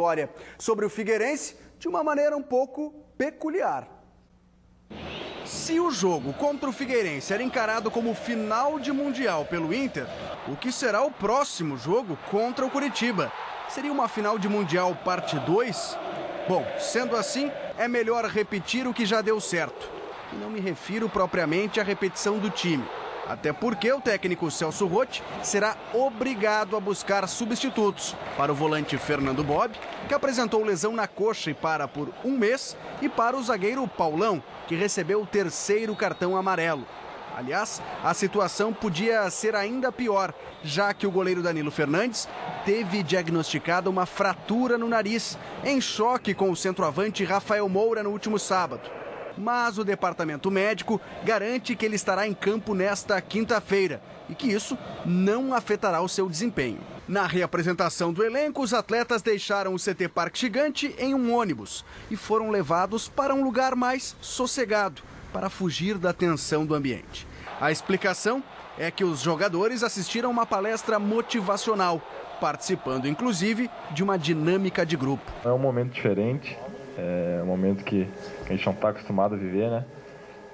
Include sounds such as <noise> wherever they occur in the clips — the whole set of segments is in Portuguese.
Vitória sobre o Figueirense de uma maneira um pouco peculiar. Se o jogo contra o Figueirense era encarado como final de Mundial pelo Inter, o que será o próximo jogo contra o Curitiba? Seria uma final de Mundial parte 2? Bom, sendo assim, é melhor repetir o que já deu certo. E não me refiro propriamente à repetição do time. Até porque o técnico Celso Rotti será obrigado a buscar substitutos para o volante Fernando Bob, que apresentou lesão na coxa e para por um mês, e para o zagueiro Paulão, que recebeu o terceiro cartão amarelo. Aliás, a situação podia ser ainda pior, já que o goleiro Danilo Fernandes teve diagnosticada uma fratura no nariz, em choque com o centroavante Rafael Moura no último sábado mas o departamento médico garante que ele estará em campo nesta quinta-feira e que isso não afetará o seu desempenho. Na reapresentação do elenco, os atletas deixaram o CT Parque Gigante em um ônibus e foram levados para um lugar mais sossegado para fugir da tensão do ambiente. A explicação é que os jogadores assistiram uma palestra motivacional, participando inclusive de uma dinâmica de grupo. É um momento diferente, é um momento que a gente não está acostumado a viver, né?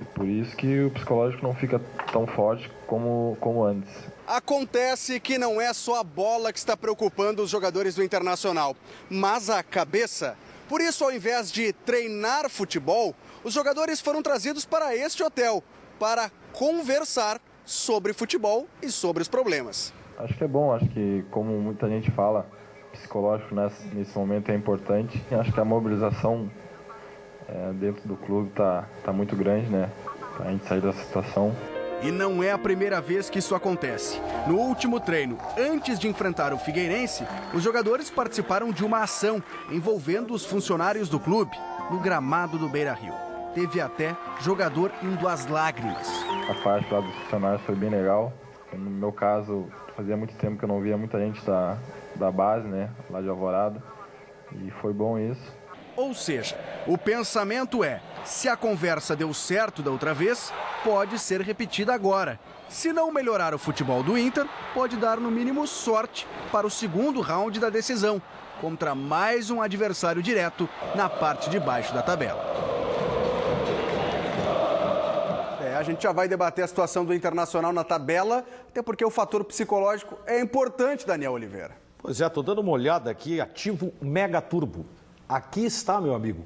E por isso que o psicológico não fica tão forte como, como antes. Acontece que não é só a bola que está preocupando os jogadores do Internacional, mas a cabeça. Por isso, ao invés de treinar futebol, os jogadores foram trazidos para este hotel para conversar sobre futebol e sobre os problemas. Acho que é bom, acho que como muita gente fala, psicológico nesse, nesse momento é importante. Acho que a mobilização é, dentro do clube tá, tá muito grande, né? Pra gente sair dessa situação. E não é a primeira vez que isso acontece. No último treino, antes de enfrentar o Figueirense, os jogadores participaram de uma ação envolvendo os funcionários do clube no gramado do Beira Rio. Teve até jogador indo às lágrimas. A parte lá dos funcionários foi bem legal. No meu caso, fazia muito tempo que eu não via muita gente da, da base, né? Lá de Alvorada. E foi bom isso. Ou seja, o pensamento é: se a conversa deu certo da outra vez, pode ser repetida agora. Se não melhorar o futebol do Inter, pode dar no mínimo sorte para o segundo round da decisão, contra mais um adversário direto na parte de baixo da tabela. A gente já vai debater a situação do Internacional na tabela, até porque o fator psicológico é importante, Daniel Oliveira. Pois é, estou dando uma olhada aqui, ativo Mega Turbo. Aqui está, meu amigo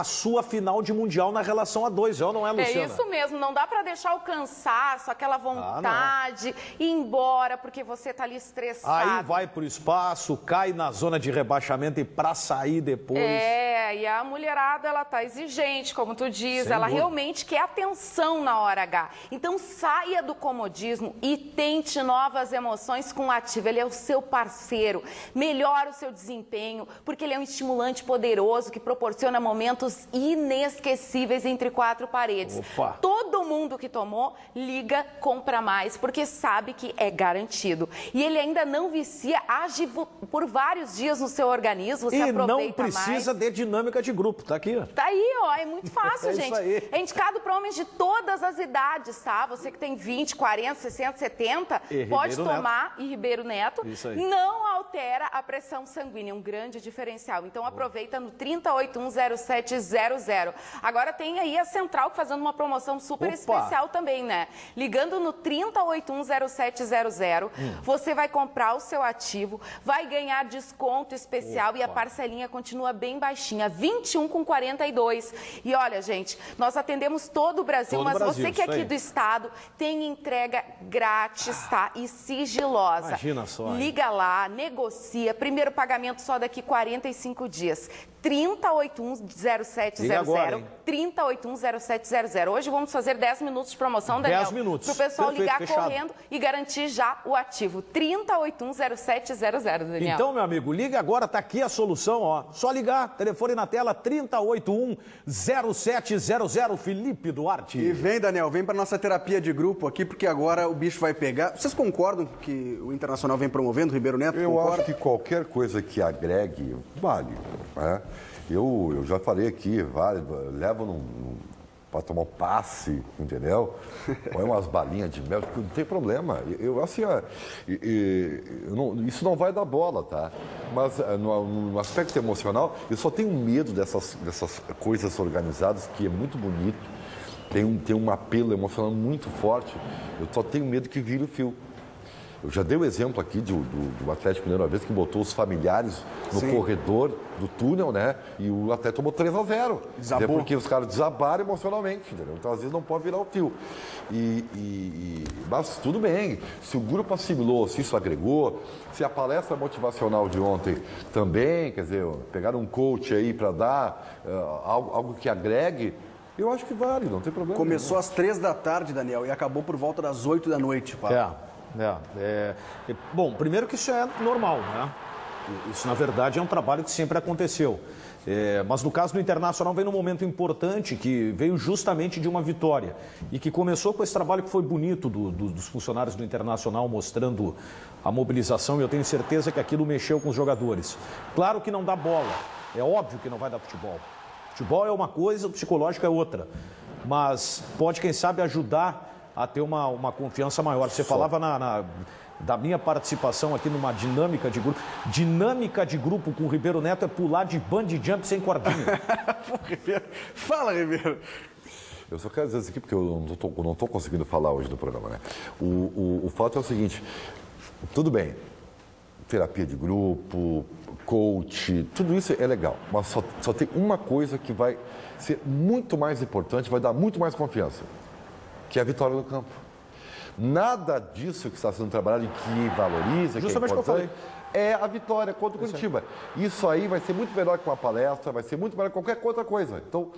a sua final de Mundial na relação a dois, já não é, Luciana? É isso mesmo, não dá para deixar o cansaço, aquela vontade, ah, ir embora porque você tá ali estressado. Aí vai pro espaço, cai na zona de rebaixamento e para sair depois. É, e a mulherada, ela tá exigente, como tu diz, Sem ela dúvida. realmente quer atenção na hora H. Então saia do comodismo e tente novas emoções com o Ativo. Ele é o seu parceiro, melhora o seu desempenho, porque ele é um estimulante poderoso que proporciona momentos momentos inesquecíveis entre quatro paredes. Opa. Todo mundo que tomou, liga, compra mais, porque sabe que é garantido. E ele ainda não vicia, age por vários dias no seu organismo, e não precisa mais. de dinâmica de grupo, tá aqui. Tá aí, ó, é muito <laughs> fácil, é gente. É indicado para homens de todas as idades, tá? Você que tem 20, 40, 60, 70, e pode Ribeiro tomar, Neto. e Ribeiro Neto, Isso aí. não altera a pressão sanguínea, um grande diferencial. Então aproveita no 38107 3700. Agora tem aí a Central fazendo uma promoção super Opa. especial também, né? Ligando no 30810700, hum. você vai comprar o seu ativo, vai ganhar desconto especial Opa. e a parcelinha continua bem baixinha, 21 com 42. E olha, gente, nós atendemos todo o Brasil, todo mas Brasil, você que é aqui do estado tem entrega grátis, tá? E sigilosa. Imagina só. Hein? Liga lá, negocia, primeiro pagamento só daqui 45 dias. 30810700. 30810700. Hoje vamos fazer 10 minutos de promoção, Daniel. 10 minutos. Para o pessoal Perfeito, ligar fechado. correndo e garantir já o ativo. 30810700, Daniel. Então, meu amigo, liga agora, tá aqui a solução, ó. Só ligar, telefone na tela, 30810700, Felipe Duarte. E vem, Daniel, vem para nossa terapia de grupo aqui, porque agora o bicho vai pegar. Vocês concordam que o Internacional vem promovendo, Ribeiro Neto? Eu concorda? acho que qualquer coisa que agregue, vale. Né? Eu, eu já falei aqui, vale, levo num, para tomar um passe, entendeu? Põe umas balinhas de mel, não tem problema. Eu, assim, eu não, isso não vai dar bola, tá? Mas eh, no, no, aspecto emocional, eu só tenho medo dessas, dessas coisas organizadas, que é muito bonito, tem um, tem um apelo emocional muito forte. Eu só tenho medo que vire o fio. Eu já dei o exemplo aqui do, do, do Atlético Mineiro uma vez que botou os familiares no Sim. corredor do túnel, né? E o Atlético tomou 3 a 0 É porque os caras desabaram emocionalmente, entendeu? Então às vezes não pode virar o fio. E, e, mas tudo bem, se o grupo assimilou, se isso agregou, se a palestra motivacional de ontem também, quer dizer, pegaram um coach aí para dar uh, algo, algo que agregue, eu acho que vale, não tem problema. Começou nenhum. às três da tarde, Daniel, e acabou por volta das oito da noite, pá. É. É, é, bom, primeiro que isso é normal, né? Isso, na verdade, é um trabalho que sempre aconteceu. É, mas no caso do Internacional vem num momento importante que veio justamente de uma vitória e que começou com esse trabalho que foi bonito do, do, dos funcionários do Internacional mostrando a mobilização e eu tenho certeza que aquilo mexeu com os jogadores. Claro que não dá bola, é óbvio que não vai dar futebol. Futebol é uma coisa, o psicológico é outra, mas pode, quem sabe, ajudar a ter uma, uma confiança maior. Você falava na, na, da minha participação aqui numa dinâmica de grupo. Dinâmica de grupo com o Ribeiro Neto é pular de band jump sem cordinha. <laughs> Fala, Ribeiro. Eu só quero dizer isso aqui porque eu não estou conseguindo falar hoje do programa, né? O, o, o fato é o seguinte, tudo bem, terapia de grupo, coach, tudo isso é legal, mas só, só tem uma coisa que vai ser muito mais importante, vai dar muito mais confiança que é a vitória no campo. Nada disso que está sendo trabalhado e que valoriza, Justamente que é importante, é a vitória contra o Curitiba. Isso aí vai ser muito melhor que uma palestra, vai ser muito melhor que qualquer outra coisa. Então,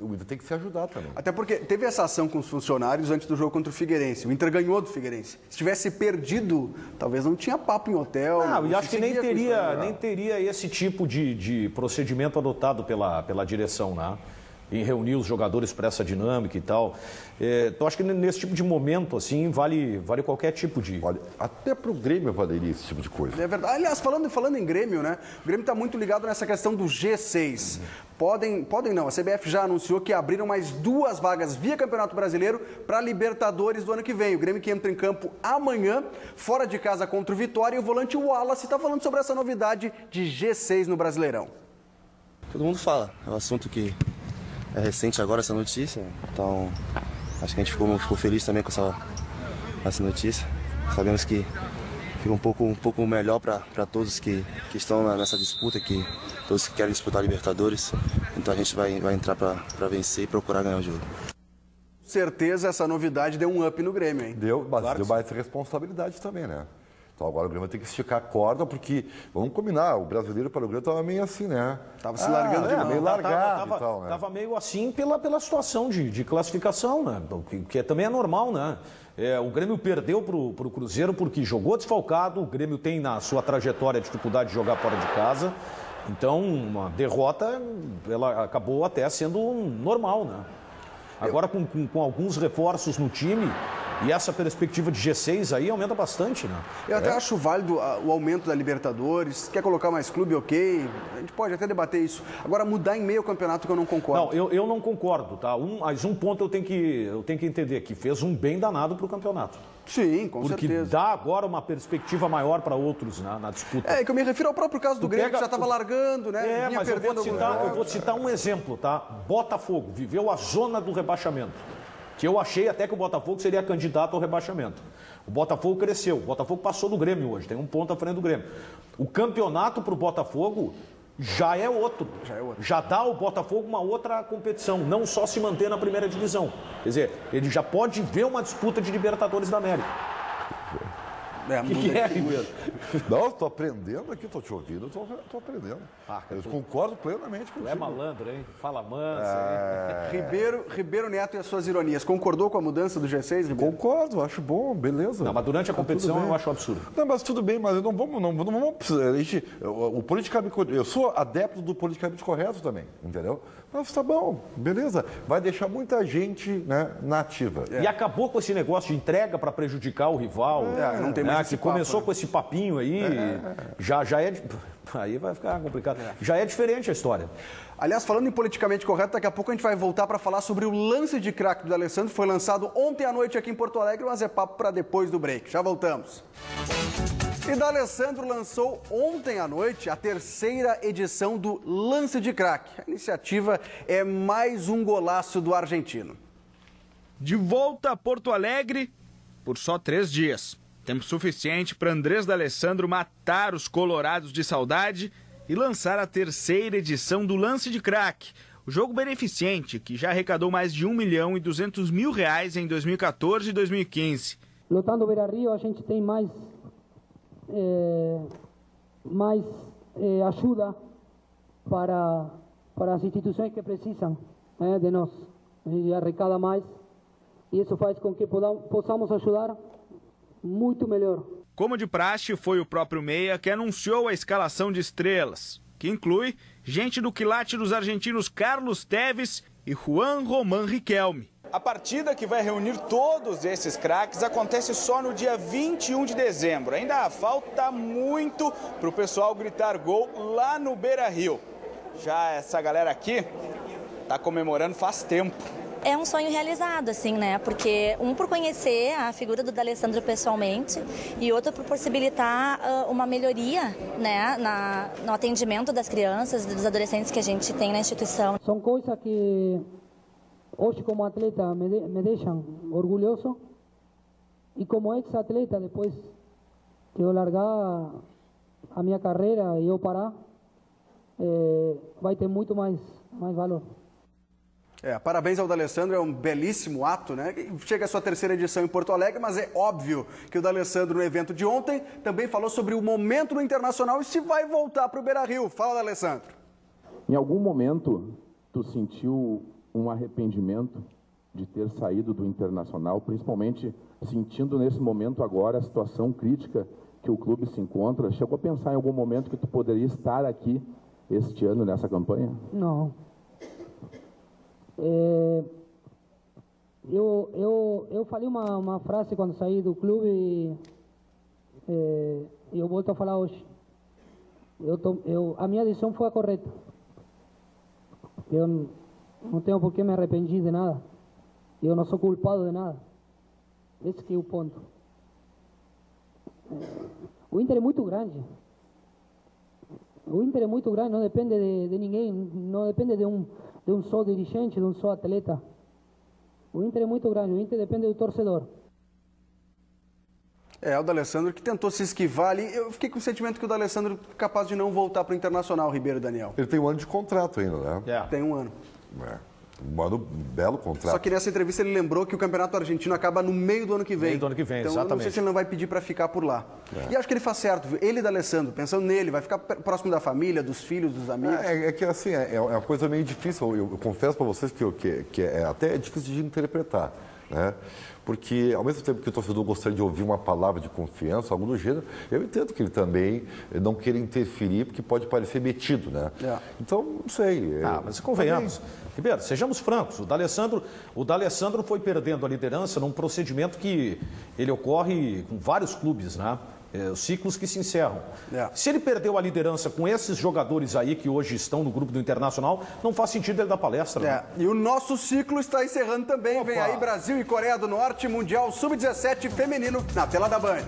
o Inter tem que se ajudar também. Até porque teve essa ação com os funcionários antes do jogo contra o Figueirense. O Inter ganhou do Figueirense. Se tivesse perdido, talvez não tinha papo em hotel. Não, e acho que nem teria, nem teria esse tipo de, de procedimento adotado pela, pela direção, né? Em reunir os jogadores para essa dinâmica e tal. É, então acho que nesse tipo de momento, assim, vale, vale qualquer tipo de. Vale, até para o Grêmio valeria esse tipo de coisa. É verdade. Aliás, falando, falando em Grêmio, né? O Grêmio está muito ligado nessa questão do G6. Uhum. Podem, podem não, a CBF já anunciou que abriram mais duas vagas via Campeonato Brasileiro para Libertadores do ano que vem. O Grêmio que entra em campo amanhã, fora de casa contra o Vitória, e o volante Wallace está falando sobre essa novidade de G6 no Brasileirão. Todo mundo fala, é um assunto que é recente agora essa notícia, então acho que a gente ficou, ficou feliz também com essa, essa notícia. Sabemos que fica um pouco, um pouco melhor para todos que, que estão nessa disputa, que todos que querem disputar a Libertadores. Então a gente vai, vai entrar para vencer e procurar ganhar o jogo. Certeza essa novidade deu um up no Grêmio, hein? Deu, mas claro. deu mais responsabilidade também, né? Então agora o Grêmio tem que esticar a corda, porque, vamos combinar, o brasileiro para o Grêmio estava meio assim, né? Estava se largando ah, é, meio largado tava, tava, tal, né? Estava meio assim pela, pela situação de, de classificação, né? Que, que também é normal, né? É, o Grêmio perdeu para o Cruzeiro porque jogou desfalcado, o Grêmio tem na sua trajetória a dificuldade de jogar fora de casa. Então, uma derrota, ela acabou até sendo normal, né? Agora, com, com, com alguns reforços no time, e essa perspectiva de G6 aí aumenta bastante, né? Eu até é. acho válido o aumento da Libertadores. Quer colocar mais clube, ok. A gente pode até debater isso. Agora, mudar em meio ao campeonato que eu não concordo. Não, eu, eu não concordo, tá? Um, mas um ponto eu tenho que, eu tenho que entender, que fez um bem danado para o campeonato. Sim, com Porque certeza. Porque dá agora uma perspectiva maior para outros né, na disputa. É, que eu me refiro ao próprio caso do tu Grêmio, pega, que já estava largando, né? É, mas eu vou, citar, eu vou citar um exemplo, tá? Botafogo viveu a zona do rebaixamento que eu achei até que o Botafogo seria candidato ao rebaixamento. O Botafogo cresceu, o Botafogo passou do Grêmio hoje, tem um ponto à frente do Grêmio. O campeonato para o Botafogo já é outro. Já, é outro. já dá ao Botafogo uma outra competição, não só se manter na primeira divisão. Quer dizer, ele já pode ver uma disputa de Libertadores da América. É, que, que é, Ribeiro? <laughs> Não, estou aprendendo aqui, estou te ouvindo, estou aprendendo. Ah, eu tô... concordo plenamente com você. é malandro, hein? Fala manso. É... Ribeiro, Ribeiro Neto e as suas ironias. Concordou com a mudança do G6, Ribeiro? Concordo, acho bom, beleza. Não, mas durante a tá competição eu acho absurdo. Não, mas tudo bem, mas não vamos. Não, não vamos a gente, o, o politicamente, eu sou adepto do politicamente correto também, entendeu? Mas tá bom, beleza. Vai deixar muita gente né, na ativa. É. E acabou com esse negócio de entrega para prejudicar o rival. É, não tem mais né, que papo, começou né? com esse papinho pouquinho aí, é. já, já é. <laughs> Aí vai ficar complicado. Já é diferente a história. Aliás, falando em politicamente correto, daqui a pouco a gente vai voltar para falar sobre o lance de craque do Alessandro. Foi lançado ontem à noite aqui em Porto Alegre, mas é papo para depois do break. Já voltamos. E da Alessandro lançou ontem à noite a terceira edição do Lance de Craque. A iniciativa é mais um golaço do argentino. De volta a Porto Alegre por só três dias. Tempo suficiente para Andrés D'Alessandro matar os colorados de saudade e lançar a terceira edição do Lance de Crack, o jogo beneficente que já arrecadou mais de 1 milhão e 200 mil reais em 2014 e 2015. Lotando Beira Rio, a gente tem mais é, mais é, ajuda para, para as instituições que precisam é, de nós. A gente arrecada mais e isso faz com que podamos, possamos ajudar muito melhor. Como de praxe, foi o próprio Meia que anunciou a escalação de estrelas, que inclui gente do quilate dos argentinos Carlos Teves e Juan Román Riquelme. A partida que vai reunir todos esses craques acontece só no dia 21 de dezembro. Ainda falta muito para o pessoal gritar gol lá no Beira Rio. Já essa galera aqui está comemorando faz tempo é um sonho realizado, assim, né? Porque um por conhecer a figura do D'Alessandro pessoalmente e outro por possibilitar uh, uma melhoria, né, na, no atendimento das crianças, dos adolescentes que a gente tem na instituição. São coisas que hoje como atleta me, de, me deixam orgulhoso e como ex-atleta depois que eu largar a minha carreira e eu parar, é, vai ter muito mais, mais valor. É, parabéns ao D'Alessandro, é um belíssimo ato, né? Chega a sua terceira edição em Porto Alegre, mas é óbvio que o D'Alessandro, no evento de ontem, também falou sobre o momento no Internacional e se vai voltar para o Beira-Rio. Fala, D'Alessandro. Em algum momento, tu sentiu um arrependimento de ter saído do Internacional, principalmente sentindo nesse momento agora a situação crítica que o clube se encontra? Chegou a pensar em algum momento que tu poderia estar aqui este ano nessa campanha? Não. É, eu, eu, eu falei uma, uma frase quando saí do clube e é, eu volto a falar hoje. Eu, eu, a minha decisão foi a correta. Eu não tenho por que me arrepender de nada. Eu não sou culpado de nada. Esse que é o ponto. O Inter é muito grande. O Inter é muito grande, não depende de, de ninguém, não depende de um, de um só dirigente, de um só atleta. O Inter é muito grande, o Inter depende do torcedor. É, o D'Alessandro que tentou se esquivar ali. Eu fiquei com o sentimento que o D'Alessandro é capaz de não voltar para o Internacional, Ribeiro Daniel. Ele tem um ano de contrato ainda, né? É. Tem um ano. É. Um belo contrato. Só que nessa entrevista ele lembrou que o campeonato argentino acaba no meio do ano que vem. Meio do ano que vem, então, exatamente. Eu não sei se ele não vai pedir para ficar por lá. É. E acho que ele faz certo, viu? Ele e D'Alessandro, pensando nele, vai ficar próximo da família, dos filhos, dos amigos. É, é que assim, é, é uma coisa meio difícil. Eu, eu confesso para vocês que, que, que é até difícil de interpretar. Né? porque ao mesmo tempo que o torcedor gostaria de ouvir uma palavra de confiança, algo do gênero, eu entendo que ele também não queira interferir, porque pode parecer metido, né? É. Então, não sei. Ah, mas convenhamos. Ribeiro, sejamos francos, o D'Alessandro, o D'Alessandro foi perdendo a liderança num procedimento que ele ocorre com vários clubes, né? É, os ciclos que se encerram. É. Se ele perdeu a liderança com esses jogadores aí que hoje estão no grupo do Internacional, não faz sentido ele dar palestra. Né? É. E o nosso ciclo está encerrando também. Opa. Vem aí Brasil e Coreia do Norte, Mundial Sub-17 feminino na tela da Band.